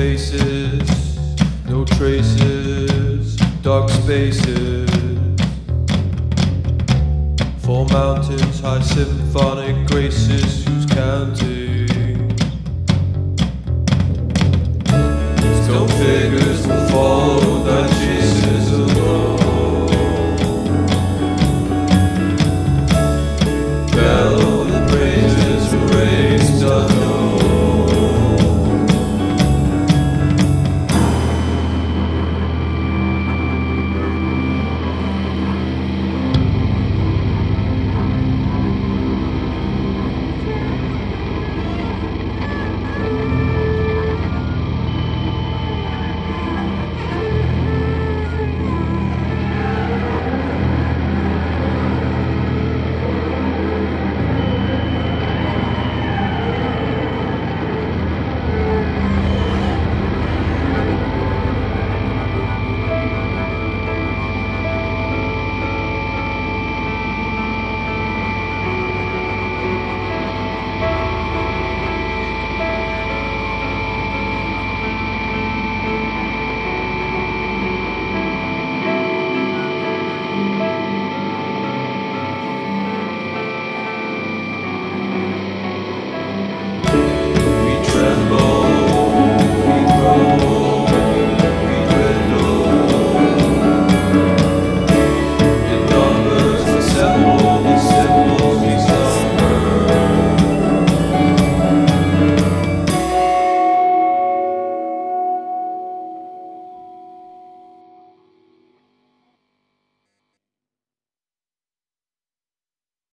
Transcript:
faces, no traces, dark spaces. Four mountains, high symphonic graces.